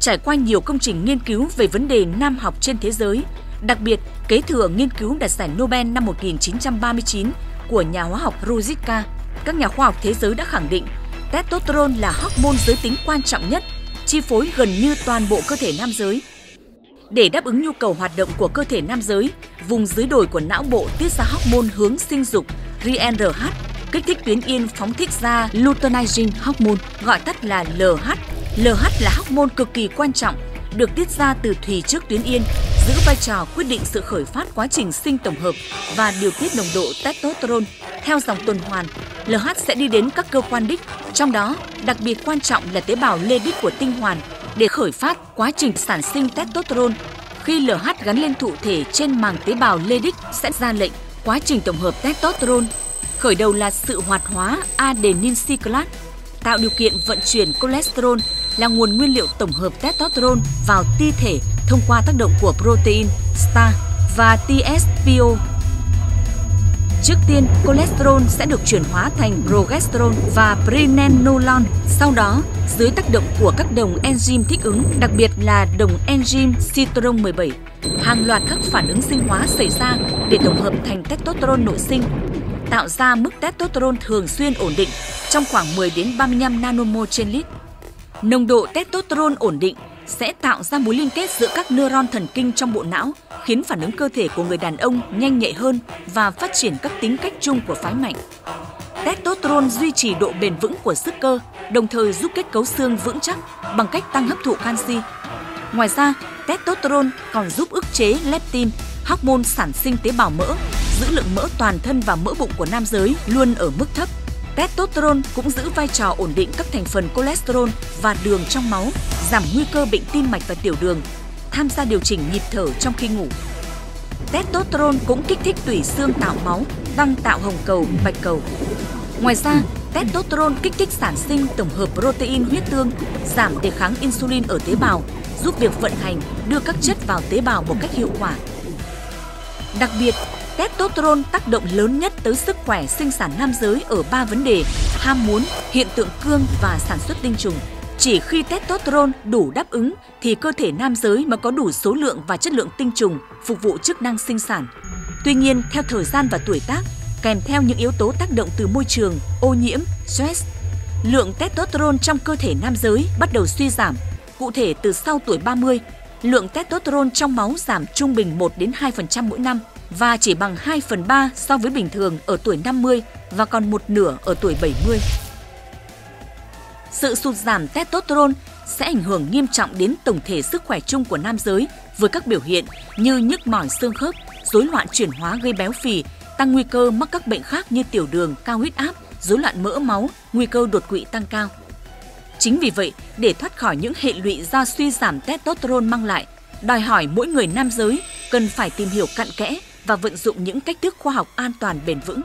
trải qua nhiều công trình nghiên cứu về vấn đề nam học trên thế giới, đặc biệt kế thừa nghiên cứu đạt giải Nobel năm 1939 của nhà hóa học Ruzicka, các nhà khoa học thế giới đã khẳng định testosterone là hormone giới tính quan trọng nhất, chi phối gần như toàn bộ cơ thể nam giới. Để đáp ứng nhu cầu hoạt động của cơ thể nam giới, vùng dưới đồi của não bộ tiết ra hormone hướng sinh dục RNRH, kích thích tuyến yên phóng thích ra luteinizing hormone, gọi tắt là LH. LH là hóc môn cực kỳ quan trọng, được tiết ra từ thùy trước tuyến yên, giữ vai trò quyết định sự khởi phát quá trình sinh tổng hợp và điều tiết nồng độ testosterone theo dòng tuần hoàn. LH sẽ đi đến các cơ quan đích, trong đó đặc biệt quan trọng là tế bào lê đích của tinh hoàn để khởi phát quá trình sản sinh testosterone. Khi LH gắn lên thụ thể trên màng tế bào lê đích sẽ ra lệnh quá trình tổng hợp testosterone. Khởi đầu là sự hoạt hóa adenin cyclase, tạo điều kiện vận chuyển cholesterol là nguồn nguyên liệu tổng hợp testosterone vào ti thể thông qua tác động của protein STAR và TSPO. Trước tiên, cholesterol sẽ được chuyển hóa thành progesterone và pregnenolone. Sau đó, dưới tác động của các đồng enzyme thích ứng, đặc biệt là đồng enzyme citron 17, hàng loạt các phản ứng sinh hóa xảy ra để tổng hợp thành testosterone nội sinh, tạo ra mức testosterone thường xuyên ổn định trong khoảng 10 đến 35 nanomol trên lít. Nồng độ testosterone ổn định sẽ tạo ra mối liên kết giữa các neuron thần kinh trong bộ não, khiến phản ứng cơ thể của người đàn ông nhanh nhạy hơn và phát triển các tính cách chung của phái mạnh. Testosterone duy trì độ bền vững của sức cơ, đồng thời giúp kết cấu xương vững chắc bằng cách tăng hấp thụ canxi. Ngoài ra, testosterone còn giúp ức chế leptin, hormone sản sinh tế bào mỡ, giữ lượng mỡ toàn thân và mỡ bụng của nam giới luôn ở mức thấp Testosterone cũng giữ vai trò ổn định các thành phần cholesterol và đường trong máu, giảm nguy cơ bệnh tim mạch và tiểu đường, tham gia điều chỉnh nhịp thở trong khi ngủ. Testosterone cũng kích thích tủy xương tạo máu, tăng tạo hồng cầu, bạch cầu. Ngoài ra, testosterone kích thích sản sinh tổng hợp protein huyết tương, giảm đề kháng insulin ở tế bào, giúp việc vận hành đưa các chất vào tế bào một cách hiệu quả. Đặc biệt, Testosterone tác động lớn nhất tới sức khỏe sinh sản nam giới ở ba vấn đề: ham muốn, hiện tượng cương và sản xuất tinh trùng. Chỉ khi testosterone đủ đáp ứng thì cơ thể nam giới mới có đủ số lượng và chất lượng tinh trùng phục vụ chức năng sinh sản. Tuy nhiên, theo thời gian và tuổi tác, kèm theo những yếu tố tác động từ môi trường, ô nhiễm, stress, lượng testosterone trong cơ thể nam giới bắt đầu suy giảm. Cụ thể từ sau tuổi 30, lượng testosterone trong máu giảm trung bình 1 đến 2% mỗi năm và chỉ bằng 2 phần 3 so với bình thường ở tuổi 50 và còn một nửa ở tuổi 70. Sự sụt giảm testosterone sẽ ảnh hưởng nghiêm trọng đến tổng thể sức khỏe chung của nam giới với các biểu hiện như nhức mỏi xương khớp, rối loạn chuyển hóa gây béo phì, tăng nguy cơ mắc các bệnh khác như tiểu đường, cao huyết áp, rối loạn mỡ máu, nguy cơ đột quỵ tăng cao. Chính vì vậy, để thoát khỏi những hệ lụy do suy giảm testosterone mang lại, đòi hỏi mỗi người nam giới cần phải tìm hiểu cặn kẽ và vận dụng những cách thức khoa học an toàn bền vững.